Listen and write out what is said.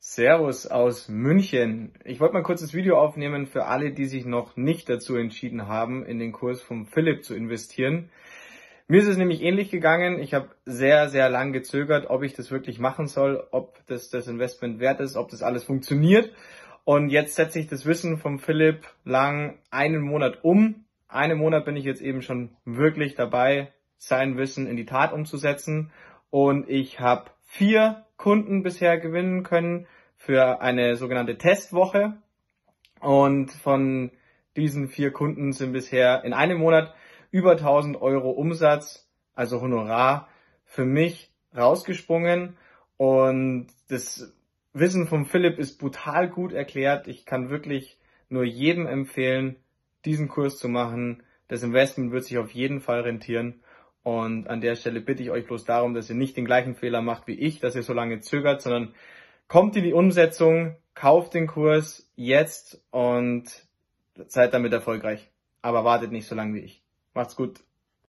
Servus aus München. Ich wollte mal kurz das Video aufnehmen für alle, die sich noch nicht dazu entschieden haben, in den Kurs von Philipp zu investieren. Mir ist es nämlich ähnlich gegangen. Ich habe sehr, sehr lang gezögert, ob ich das wirklich machen soll, ob das das Investment wert ist, ob das alles funktioniert. Und jetzt setze ich das Wissen von Philipp lang einen Monat um. Einen Monat bin ich jetzt eben schon wirklich dabei, sein Wissen in die Tat umzusetzen. Und ich habe vier Kunden bisher gewinnen können für eine sogenannte Testwoche. Und von diesen vier Kunden sind bisher in einem Monat über 1000 Euro Umsatz, also Honorar, für mich rausgesprungen. Und das Wissen von Philipp ist brutal gut erklärt. Ich kann wirklich nur jedem empfehlen, diesen Kurs zu machen. Das Investment wird sich auf jeden Fall rentieren. Und an der Stelle bitte ich euch bloß darum, dass ihr nicht den gleichen Fehler macht wie ich, dass ihr so lange zögert, sondern kommt in die Umsetzung, kauft den Kurs jetzt und seid damit erfolgreich. Aber wartet nicht so lange wie ich. Macht's gut.